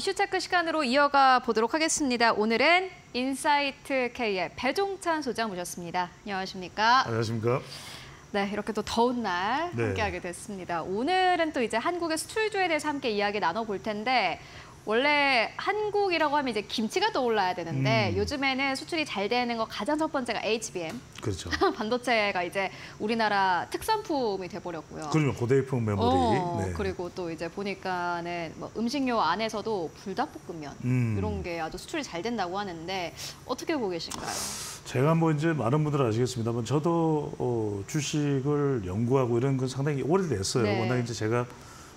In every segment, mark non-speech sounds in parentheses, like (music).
이슈 체크 시간으로 이어가 보도록 하겠습니다. 오늘은 인사이트 K의 배종찬 소장 모셨습니다. 안녕하십니까? 안녕하십니까? 네, 이렇게 또 더운 날 네. 함께하게 됐습니다. 오늘은 또 이제 한국의 수출주에 대해서 함께 이야기 나눠볼 텐데 원래 한국이라고 하면 이제 김치가 떠올라야 되는데 음. 요즘에는 수출이 잘 되는 거 가장 첫 번째가 HBM 그렇죠. (laughs) 반도체가 이제 우리나라 특산품이 돼버렸고요. 그러면 고대이품 메모리. 어, 네. 그리고 또 이제 보니까는 뭐 음식료 안에서도 불닭볶음면 음. 이런 게 아주 수출이 잘 된다고 하는데 어떻게 보고 계신가요? 제가 뭐 이제 많은 분들 아시겠습니다만 저도 어, 주식을 연구하고 이런 건 상당히 오래됐어요. 네. 워낙 이제 제가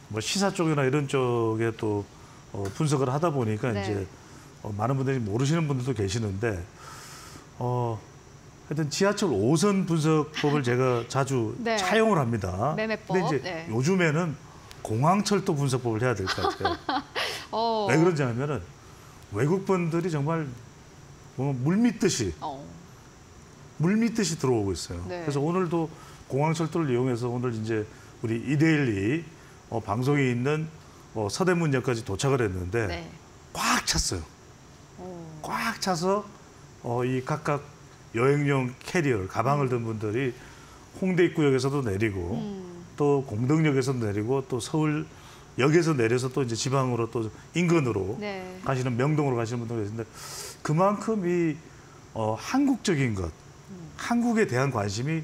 뭐 시사 쪽이나 이런 쪽에 또 어, 분석을 하다 보니까 네. 이제 어, 많은 분들이 모르시는 분들도 계시는데 어, 하여튼 지하철 5선 분석법을 (laughs) 제가 자주 네. 차용을 합니다. 매매법, 근데 이제 네. 요즘에는 공항철도 분석법을 해야 될 것 같아요. (laughs) 어, 왜 그런지 하면은 외국 분들이 정말 뭐 물밀듯이 어, 물밀듯이 들어오고 있어요. 네. 그래서 오늘도 공항철도를 이용해서 오늘 이제 우리 이데일리 어, 방송에 있는 어, 서대문역까지 도착을 했는데 네. 꽉 찼어요. 어, 꽉 차서 어, 이 각각 여행용 캐리어를 가방을 든 분들이 홍대 입구역에서도 내리고 음, 또 공덕역에서도 내리고 또 서울역에서 내려서 또 이제 지방으로 또 인근으로 네. 가시는 명동으로 가시는 분들 계신데 그만큼 이 어, 한국적인 것, 한국에 대한 관심이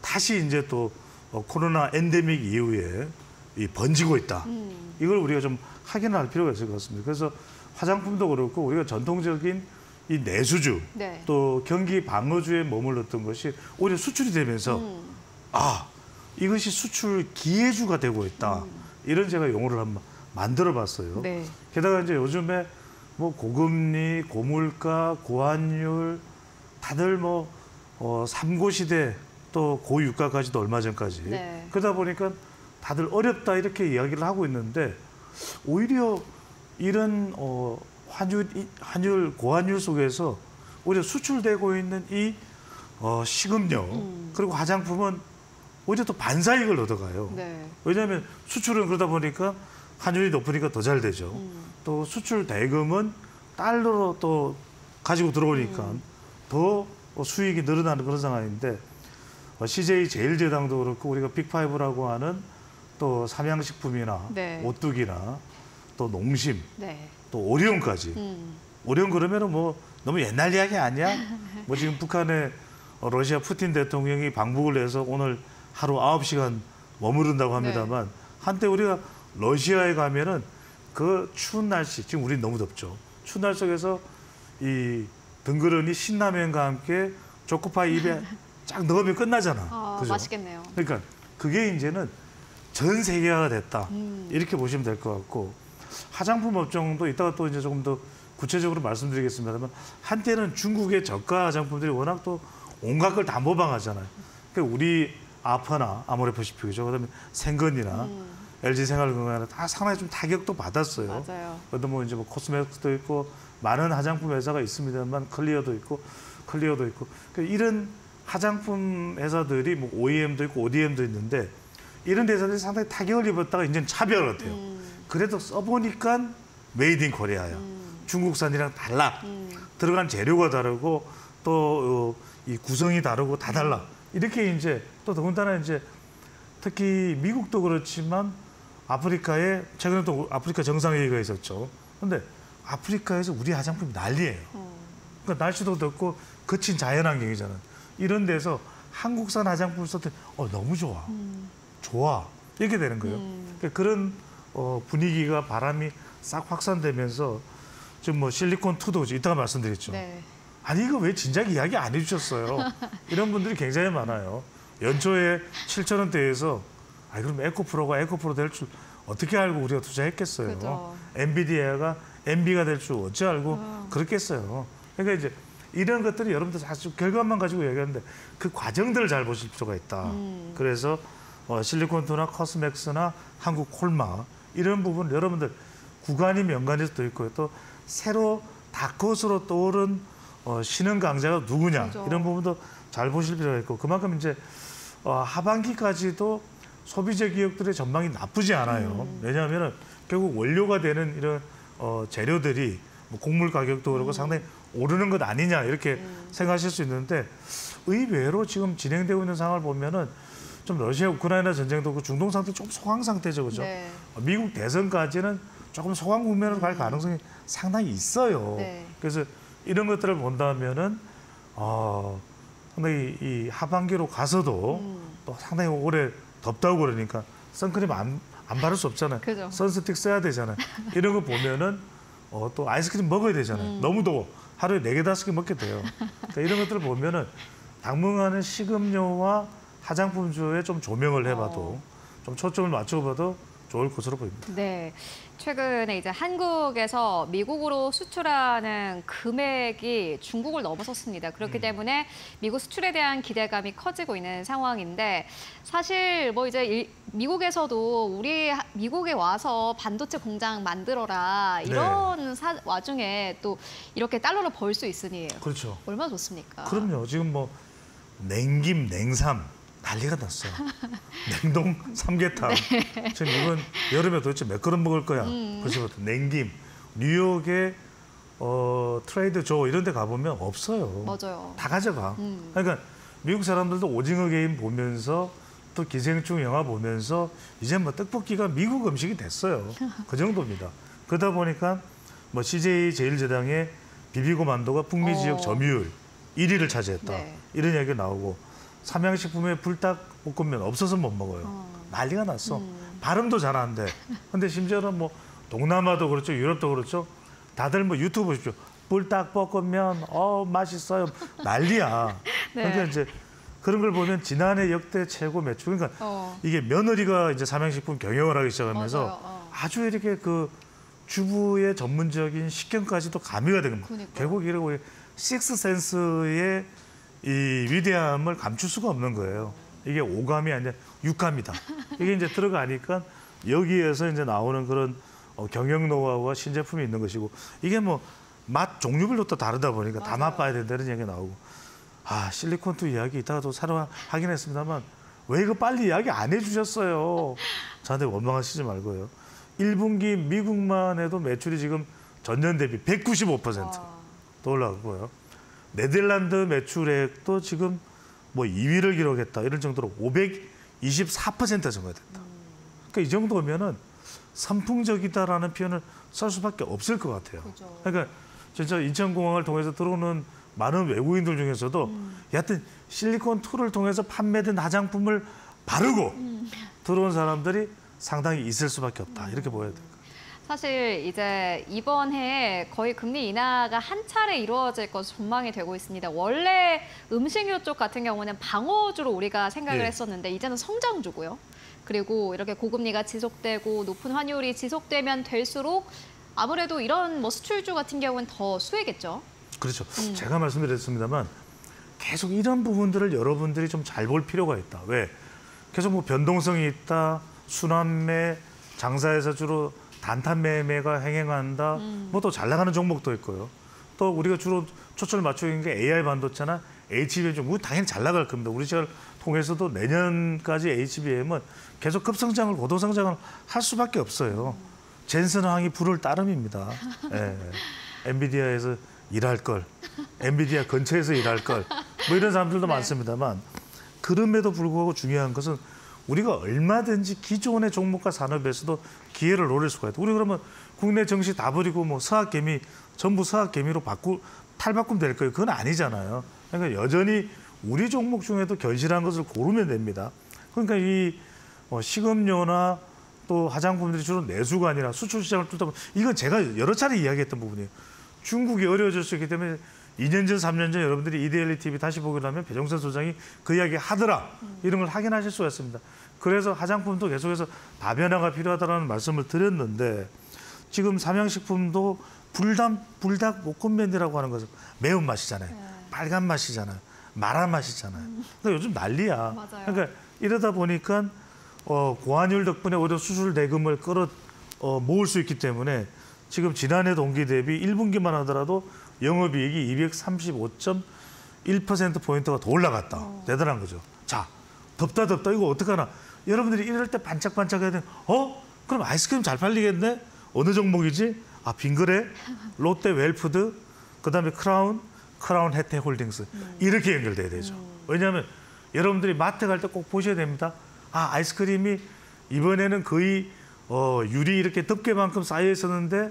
다시 이제 또 어, 코로나 엔데믹 이후에 이 번지고 있다. 음, 이걸 우리가 좀 확인할 필요가 있을 것 같습니다. 그래서 화장품도 그렇고 우리가 전통적인 이 내수주 네. 또 경기 방어주에 머물렀던 것이 오히려 수출이 되면서 음, 아 이것이 수출 기회주가 되고 있다. 이런 제가 용어를 한번 만들어 봤어요. 네. 게다가 이제 요즘에 뭐 고금리, 고물가, 고환율 다들 뭐 어, 삼고 시대 또 고유가까지도 얼마 전까지 네. 그러다 보니까 다들 어렵다 이렇게 이야기를 하고 있는데 오히려 이런 어, 환율 이- 환율 고환율 속에서 오히려 수출되고 있는 이 어, 식음료 음. 그리고 화장품은 오히려 또 반사이익을 얻어가요. 네. 왜냐하면 수출은 그러다 보니까 환율이 높으니까 더 잘 되죠. 음, 또 수출 대금은 달러로 또 가지고 들어오니까 음. 더 수익이 늘어나는 그런 상황인데 어, CJ 제일제당도 그렇고 우리가 빅파이브라고 하는 또 삼양식품이나 네. 오뚜기나 또 농심 네. 또 오리온까지 음, 오리온 그러면은 뭐 너무 옛날 이야기 아니야? 뭐 지금 북한의 어, 러시아 푸틴 대통령이 방북을 해서 오늘 하루 9시간 머무른다고 합니다만 네. 한때 우리가 러시아에 가면은 그 추운 날씨 지금 우린 너무 덥죠. 추운 날 속에서 이 등그러니 신라면과 함께 초코파이 입에 (laughs) 쫙 넣으면 끝나잖아. 아, 그죠? 맛있겠네요. 그러니까 그게 이제는 전 세계화가 됐다. 음. 이렇게 보시면 될 것 같고 화장품 업종도 이따가 또 이제 조금 더 구체적으로 말씀드리겠습니다만 한때는 중국의 저가 화장품들이 워낙 또 온갖 걸 다 모방하잖아요. 그러니까 우리 아파나 아모레퍼시픽이죠. 그다음에 생건이나 음, LG 생활건강이나 다 상당히 좀 타격도 받았어요. 맞아요. 그것도 뭐 이제 뭐 코스메틱도 있고 많은 화장품 회사가 있습니다만 클리오도 있고 클리오도 있고 그러니까 이런 화장품 회사들이 뭐 OEM도 있고 ODM도 있는데 이런 회사들이 상당히 타격을 입었다가 이제는 차별화 돼요. 음, 그래도 써보니까 made in Korea야. 음, 중국산이랑 달라. 음, 들어간 재료가 다르고 또 이 구성이 다르고 다 달라. 이렇게 이제 또 더군다나 이제 특히 미국도 그렇지만 아프리카에 최근에 또 아프리카 정상회의가 있었죠. 근데 아프리카에서 우리 화장품이 난리예요. 어, 그러니까 날씨도 덥고 거친 자연환경이잖아. 이런 데서 한국산 화장품을 썼더니 어 너무 좋아, 음, 좋아 이렇게 되는 거예요. 음, 그러니까 그런 어, 분위기가 바람이 싹 확산되면서 지금 뭐 실리콘 투도 이따가 말씀드렸죠. 네. 아니 이거 왜 진작 이야기 안 해주셨어요? (laughs) 이런 분들이 굉장히 많아요. 연초에 7천 원대에서 아 그럼 에코프로가 에코프로 될 줄 어떻게 알고 우리가 투자했겠어요? 그죠. 엔비디아가 엔비가 될 줄 어찌 알고 어. 그렇겠어요? 그러니까 이제 이런 것들이 여러분들 사실 결과만 가지고 얘기하는데 그 과정들을 잘 보실 필요가 있다. 음. 그래서 어, 실리콘투나 커스맥스나 한국 콜마 이런 부분 여러분들 구간이 명간에서도 있고요. 또 새로 다컷으로 떠오른 어, 신흥 강자가 누구냐 그죠. 이런 부분도 잘 보실 필요가 있고 그만큼 이제 어, 하반기까지도 소비재 기업들의 전망이 나쁘지 않아요. 음. 왜냐하면 결국 원료가 되는 이런 어, 재료들이 뭐 곡물 가격도 그렇고 상당히 오르는 것 아니냐 이렇게 생각하실 수 있는데 의외로 지금 진행되고 있는 상황을 보면은 좀 러시아 우크라이나 전쟁도 그 중동 상태 좀 소강 상태죠, 그죠? 네. 미국 대선까지는 조금 소강 국면으로 갈 가능성이 상당히 있어요. 네. 그래서 이런 것들을 본다면은 어, 상당히 이 하반기로 가서도 음. 또 상당히 오래 덥다고 그러니까 선크림 안, 안 바를 수 없잖아요. 그죠. 선스틱 써야 되잖아요. 이런 거 보면은 어, 또 아이스크림 먹어야 되잖아요. 음. 너무 더워. 하루에 네 개 다섯 개 먹게 돼요. 그러니까 이런 것들을 보면은 당분간은 식음료와 화장품주에 좀 조명을 해봐도 어. 좀 초점을 맞춰봐도 좋을 것으로 보입니다. 네. 최근에 이제 한국에서 미국으로 수출하는 금액이 중국을 넘어섰습니다. 그렇기 음. 때문에 미국 수출에 대한 기대감이 커지고 있는 상황인데 사실 뭐 이제 일- 미국에서도 우리 하- 미국에 와서 반도체 공장 만들어라 네. 이런 사- 와중에 또 이렇게 달러를 벌 수 있으니 그렇죠. 얼마나 좋습니까? 그럼요. 지금 뭐 냉김, 냉삼 난리가 났어요. (laughs) 냉동 삼계탕. 지금 이건 여름에 도대체 몇 그릇 먹을 거야. 그렇죠. 냉김. 뉴욕의 어, 트레이더 조 이런 데 가보면 없어요. 맞아요. 다 가져가. 음. 그러니까 미국 사람들도 오징어 게임 보면서 또 기생충 영화 보면서 이제 뭐 떡볶이가 미국 음식이 됐어요. (laughs) 그 정도입니다. 그러다 보니까 뭐 CJ 제일제당의 비비고 만도가 북미 지역 어. 점유율 1위를 차지했다. 네. 이런 이야기가 나오고 삼양식품에 불닭 볶음면 없어서 못 먹어요. 어. 난리가 났어. 음. 발음도 잘 안 돼. 근데 심지어는 뭐 동남아도 그렇죠, 유럽도 그렇죠. 다들 뭐 유튜브 보십시오. 불닭 볶음면, 어 맛있어요. 난리야. (laughs) 네. 그러니까 이제 그런 걸 보면 지난해 역대 최고 매출. 그러니까 어. 이게 며느리가 이제 삼양식품 경영을 하기 시작하면서. 어. 아주 이렇게 그 주부의 전문적인 식견까지도 가미가 되는 거예요. 결국 이러고 식스 센스의 이 위대함을 감출 수가 없는 거예요. 이게 오감이 아니라 육감이다. 이게 이제 들어가니까 여기에서 이제 나오는 그런 어, 경영 노하우와 신제품이 있는 것이고 이게 뭐 맛 종류별로 또 다르다 보니까 다 맞아요. 맛봐야 된다는 얘기가 나오고 아 실리콘투 이야기 이따가도 새로 하긴 했습니다만 왜 이거 빨리 이야기 안 해주셨어요? 저한테 원망하시지 말고요. 1분기 미국만 해도 매출이 지금 전년 대비 195%또 와. 올라가고요. 네덜란드 매출액도 지금 뭐 2위를 기록했다 이럴 정도로 524% 증가됐다. 그러니까 이 정도면은 선풍적이다라는 표현을 쓸 수밖에 없을 것 같아요. 그죠. 그러니까 진짜 인천공항을 통해서 들어오는 많은 외국인들 중에서도 음. 여하튼 실리콘투를 통해서 판매된 화장품을 바르고 음. 들어온 사람들이 상당히 있을 수밖에 없다 이렇게 보여야 돼요. 사실 이제 이번 해에 거의 금리 인하가 한 차례 이루어질 것으로 전망이 되고 있습니다. 원래 음식료 쪽 같은 경우는 방어주로 우리가 생각을 예. 했었는데 이제는 성장주고요. 그리고 이렇게 고금리가 지속되고 높은 환율이 지속되면 될수록 아무래도 이런 뭐 수출주 같은 경우는 더 수혜겠죠. 그렇죠. 음. 제가 말씀드렸습니다만 계속 이런 부분들을 여러분들이 좀 잘 볼 필요가 있다. 왜? 계속 뭐 변동성이 있다. 순환매 장사에서 주로 단탄 매매가 행행한다. 음. 뭐또 잘 나가는 종목도 있고요. 또 우리가 주로 초점을 맞추고 있는 게 AI 반도체나 HBM 중 당연히 잘 나갈 겁니다. 우리 시절 통해서도 내년까지 HBM은 계속 급성장을 고도성장을 할 수밖에 없어요. 젠슨 항이 불을 따름입니다. (laughs) 예. 엔비디아에서 일할 걸, 엔비디아 근처에서 일할 걸, 뭐 이런 사람들도 네. 많습니다만 그럼에도 불구하고 중요한 것은 우리가 얼마든지 기존의 종목과 산업에서도 기회를 노릴 수가 있다. 우리 그러면 국내 정시 다 버리고 뭐 서학 개미 전부 서학 개미로 바꾸 탈바꿈 될 거예요. 그건 아니잖아요. 그러니까 여전히 우리 종목 중에도 견실한 것을 고르면 됩니다. 그러니까 이 어, 식음료나 또 화장품들이 주로 내수가 아니라 수출 시장을 뚫다 보면 이건 제가 여러 차례 이야기했던 부분이에요. 중국이 있기 때문에 2년 전, 3년 전 여러분들이 이데일리 TV 다시 보게 되면 배종선 소장이 그 이야기 하더라 이런 걸 확인하실 수가 있습니다. 그래서 화장품도 계속해서 다변화가 필요하다는 말씀을 드렸는데 지금 삼양식품도 불담 불닭 볶음면이라고 하는 것은 매운 맛이잖아요. 빨간 맛이잖아요. 마란 맛이잖아요. 근데 요즘 난리야. 맞아요. 그러니까 이러다 보니까 어, 고환율 덕분에 오히려 수출 대금을 끌어 어, 모을 수 있기 때문에 지금 지난해 동기 대비 1분기만 하더라도 영업이익이 235.1% 포인트가 더 올라갔다. 대단한 거죠. 자, 덥다 덥다 이거 어떡하나? 여러분들이 이럴 때 반짝반짝 해야 돼. 어? 그럼 아이스크림 잘 팔리겠네? 어느 종목이지? 아 빙그레, (laughs) 롯데 웰푸드, 그다음에 크라운, 크라운 해태 홀딩스 이렇게 연결돼야 되죠. 왜냐하면 여러분들이 마트 갈 때 꼭 보셔야 됩니다. 아 아이스크림이 이번에는 거의 어, 유리 이렇게 덮개만큼 쌓여 있었는데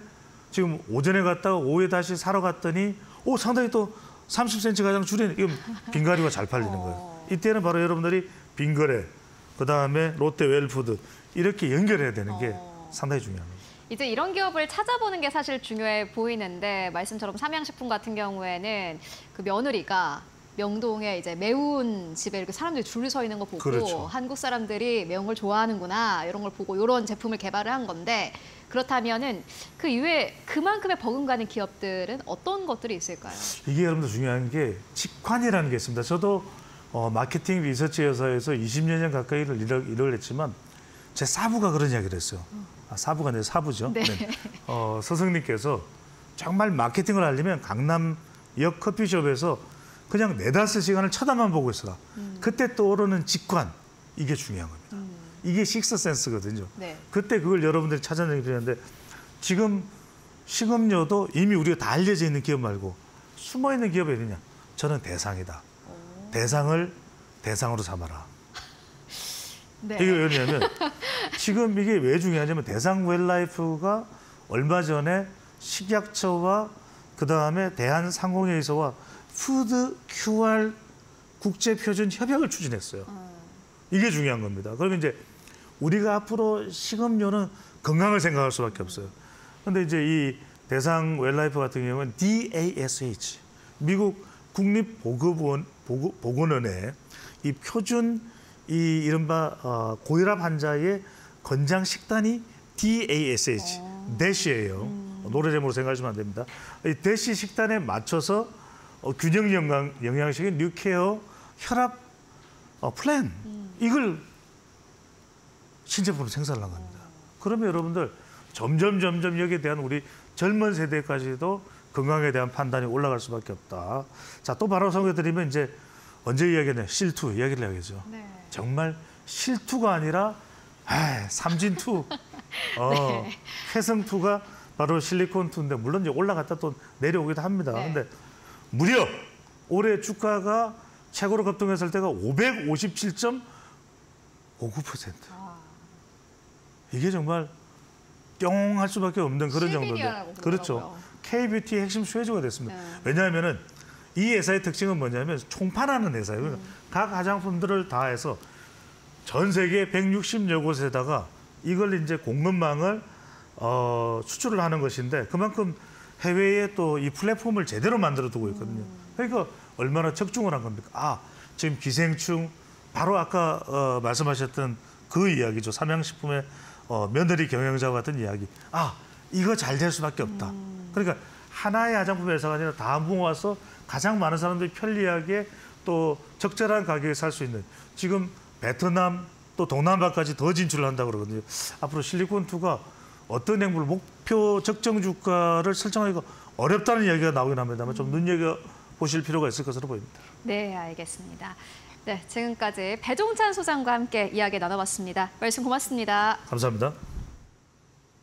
지금 오전에 갔다가 오후에 다시 사러 갔더니 오 상당히 또 30cm 가량 줄이네. 이건 빙그레가 잘 팔리는 거예요. 이때는 바로 여러분들이 빙그레, 그 다음에 롯데 웰푸드 이렇게 연결해야 되는 게 어. 상당히 중요합니다. 이제 이런 기업을 찾아보는 게 사실 중요해 보이는데 말씀처럼 삼양식품 같은 경우에는 그 며느리가 명동에 이제 매운 집에 이렇게 사람들이 줄을 서 있는 거 보고 그렇죠. 한국 사람들이 매운 걸 좋아하는구나 이런 걸 보고 이런 제품을 개발을 한 건데 그렇다면은 그 이외에 그만큼의 버금가는 기업들은 어떤 것들이 있을까요? 이게 여러분들 중요한 게 직관이라는 게 있습니다. 저도 어, 마케팅 리서치 회사에서 20년 가까이 일을, 일을 했지만 제 사부가 그런 이야기를 했어요. 아, 사부가 내 사부죠. 네. 어, 서성님께서 정말 마케팅을 하려면 강남역 커피숍에서 그냥 네다섯 시간을 쳐다만 보고 있어라. 그때 떠오르는 직관 이게 중요한 겁니다. 이게 식스 센스거든요. 네. 그때 그걸 여러분들이 찾아내기 필요한데 지금 식음료도 이미 우리가 다 알려져 있는 기업 말고 숨어 있는 기업이 어디냐? 저는 대상이다. 대상을 대상으로 삼아라. 네. 이게 왜냐면 (laughs) 지금 이게 왜 중요하냐면 대상 웰라이프가 얼마 전에 식약처와 그 다음에 대한상공회의소와 food QR 국제 표준 협약을 추진했어요. 이게 중요한 겁니다. 그러면 이제 우리가 앞으로 식음료는 건강을 생각할 수밖에 없어요. 근데 이제 이 대상 웰라이프 같은 경우는 DASH 미국 국립 보건원 보건- 보건원의 이 표준 이 이른바 어, 고혈압 환자의 권장 식단이 DASH DASH예요. 노래 제목으로 생각하시면 안 됩니다. 이 대시 식단에 맞춰서 어, 균형 영양 영양식인 뉴케어 혈압 어, 플랜 이걸 신제품으로 생산을 한 겁니다. 그러면 여러분들 점점 점점 여기에 대한 우리 젊은 세대까지도 건강에 대한 판단이 올라갈 수밖에 없다. 자, 또 바로 소개드리면 이제 언제 이야기했나요? 실투 이야기를 해야겠죠. 네. 정말 실투가 아니라 아, 삼진투, (laughs) 어, 회성투가 바로 실리콘투인데 물론 이제 올라갔다 또 내려오기도 합니다. 네. 근데 무려 올해 주가가 최고로 급등했을 때가 557.59%. 아, 이게 정말 뿅 할 수밖에 없는 그런 정도인데. 그렇죠. 그러더라고요. K뷰티 핵심 수혜주가 됐습니다. 네. 왜냐하면은 이 회사의 특징은 뭐냐면 총판하는 회사예요. 음. 각 화장품들을 다 해서 전 세계 160여 곳에다가 이걸 이제 공급망을 어, 수출을 하는 것인데 그만큼 해외에 또 이 플랫폼을 제대로 만들어 두고 있거든요. 그러니까 얼마나 적중을 한 겁니까? 아, 지금 기생충 바로 아까 어, 말씀하셨던 그 이야기죠. 삼양식품의 어, 며느리 경영자 같은 이야기. 아, 이거 잘 될 수밖에 없다. 그러니까 하나의 화장품 회사가 아니라 다 모아서 가장 많은 사람들이 편리하게 또 적절한 가격에 살 수 있는 지금 베트남 또 동남아까지 더 진출을 한다고 그러거든요. 앞으로 실리콘투가 어떤 행보를 목표 적정 주가를 설정하기가 어렵다는 이야기가 나오긴 합니다만 좀 눈여겨 보실 필요가 있을 것으로 보입니다. 네, 알겠습니다. 네, 지금까지 배종찬 소장과 함께 이야기 나눠봤습니다. 말씀 고맙습니다. 감사합니다.